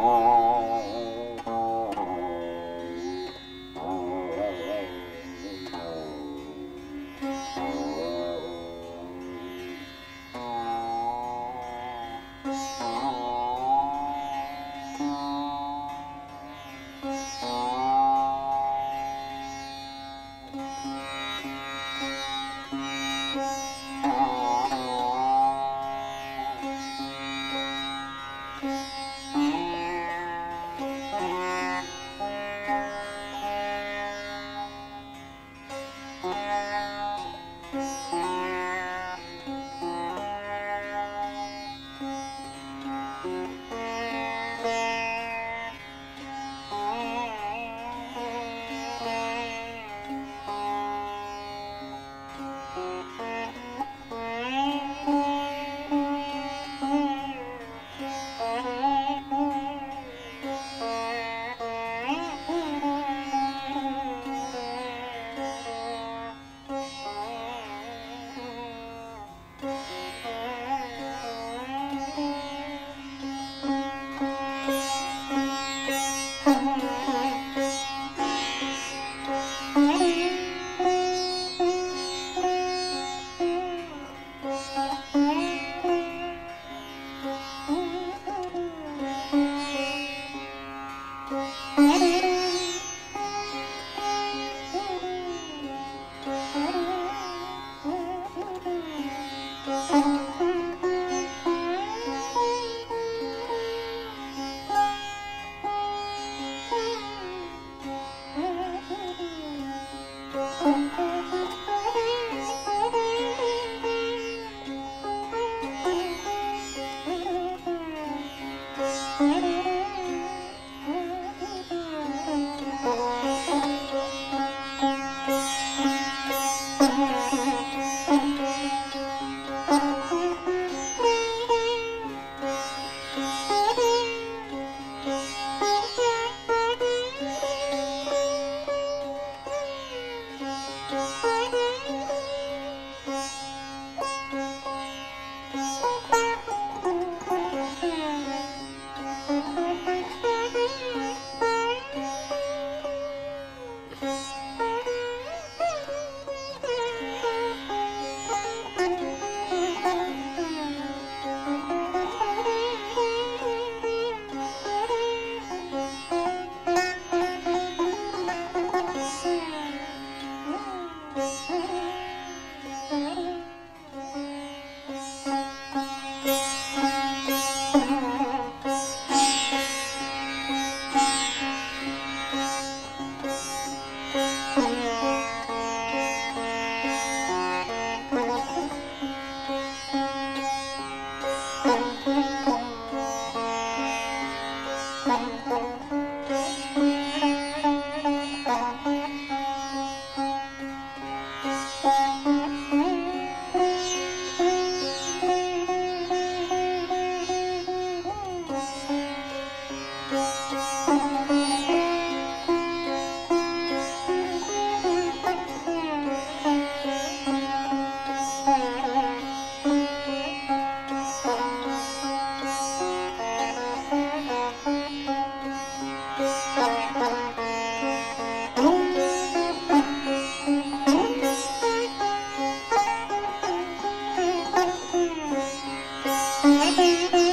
Oh. Mm-hmm. Mm-hmm.